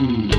Mm.